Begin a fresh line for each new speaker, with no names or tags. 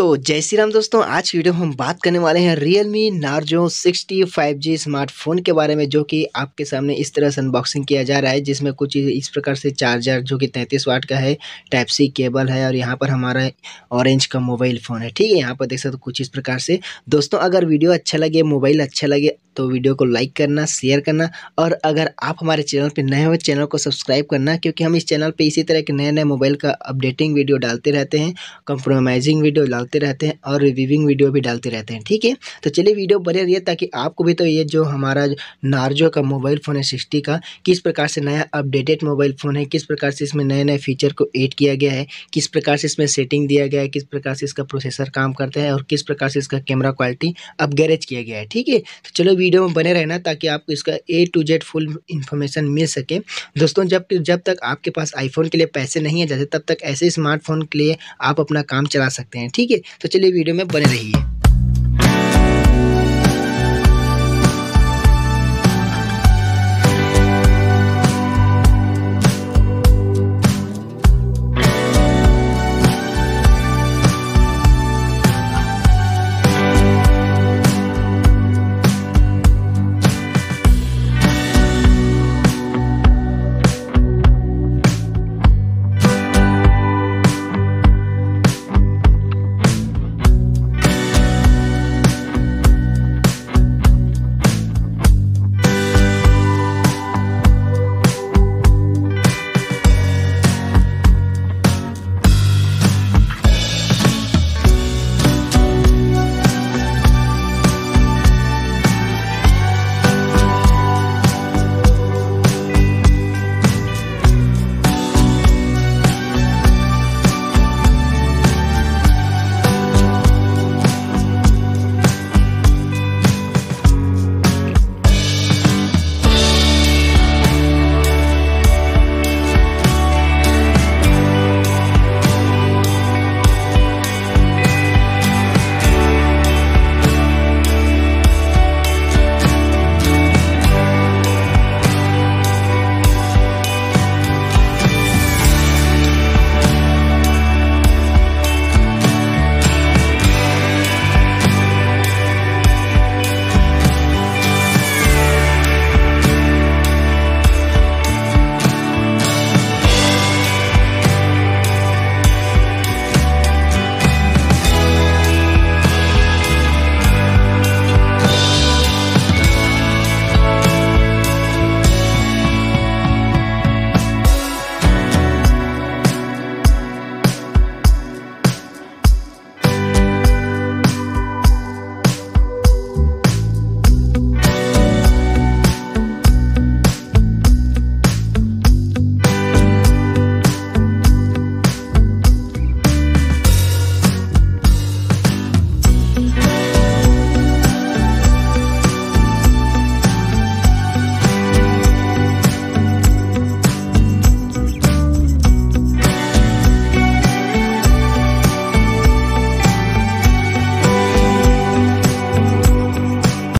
तो जय श्री राम दोस्तों, आज की वीडियो में हम बात करने वाले हैं रियलमी नार्जो 60 5G स्मार्टफ़ोन के बारे में, जो कि आपके सामने इस तरह से अनबॉक्सिंग किया जा रहा है, जिसमें कुछ इस प्रकार से चार्जर जो कि 33 वाट का है टाइप सी केबल है, और यहाँ पर हमारा ऑरेंज का मोबाइल फ़ोन है। ठीक है, यहाँ पर देख सकते हो कुछ इस प्रकार से। दोस्तों, अगर वीडियो अच्छा लगे मोबाइल अच्छा लगे तो वीडियो को लाइक करना, शेयर करना और अगर आप हमारे चैनल पर नए हो, चैनल को सब्सक्राइब करना क्योंकि हम इस चैनल पर इसी तरह के नए नए मोबाइल का अपडेटिंग वीडियो डालते रहते हैं कंप्रोमाइजिंग वीडियो डालते रहते हैं और रिव्यूविंग वीडियो भी डालते रहते हैं, ठीक है? तो चलिए वीडियो बने रहिए ताकि आपको भी तो ये जो हमारा नार्जो का मोबाइल फ़ोन है सिक्सटी का, किस प्रकार से नया अपडेटेड मोबाइल फ़ोन है, किस प्रकार से इसमें नए नए फीचर को एड किया गया है, किस प्रकार से इसमें सेटिंग दिया गया है, किस प्रकार से इसका प्रोसेसर काम करता है और किस प्रकार से इसका कैमरा क्वालिटी अपग्रेज किया गया है, ठीक है? तो चलो वीडियो में बने रहना ताकि आपको इसका A to Z full information मिल सके। दोस्तों, जब जब तक आपके पास आईफोन के लिए पैसे नहीं है जाते तब तक ऐसे स्मार्टफ़ोन के लिए आप अपना काम चला सकते हैं, ठीक है? तो चलिए वीडियो में बने रहिए।